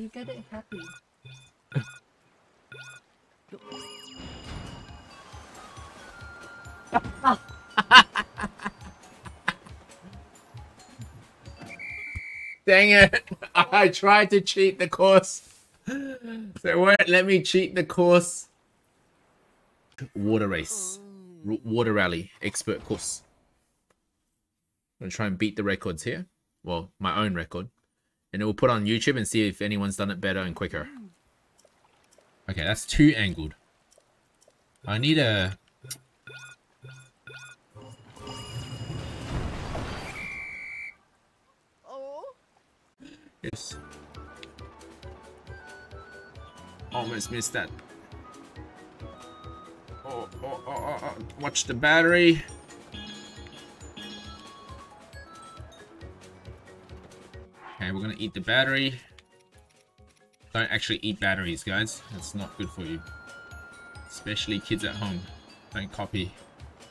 You get it happy. Dang it! I tried to cheat the course. They won't let me cheat the course. Water race. R water rally. Expert course. I'm going to try and beat the records here. Well, my own record. And it will put on YouTube and see if anyone's done it better and quicker. Okay, that's too angled. I need a... Oh. Yes. Almost missed that. Oh, oh, oh, oh, oh. Watch the battery. Okay, we're gonna eat the battery. Don't actually eat batteries, guys. That's not good for you. Especially kids at home. Don't copy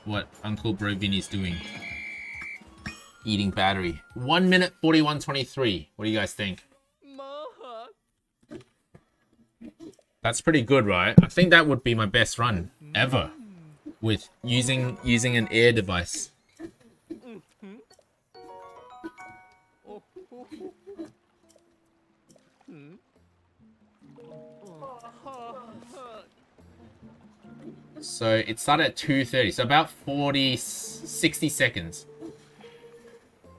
what Uncle Bropenings doing. Eating battery. 1 minute 41.23. What do you guys think? That's pretty good, right? I think that would be my best run ever with using using an air device. So it started at 2.30, so about 40, 60 seconds.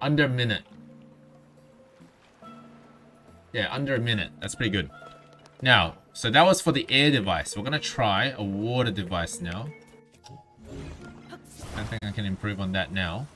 Under a minute. Yeah, under a minute. That's pretty good. Now, so that was for the air device. We're going to try a water device now. I think I can improve on that now.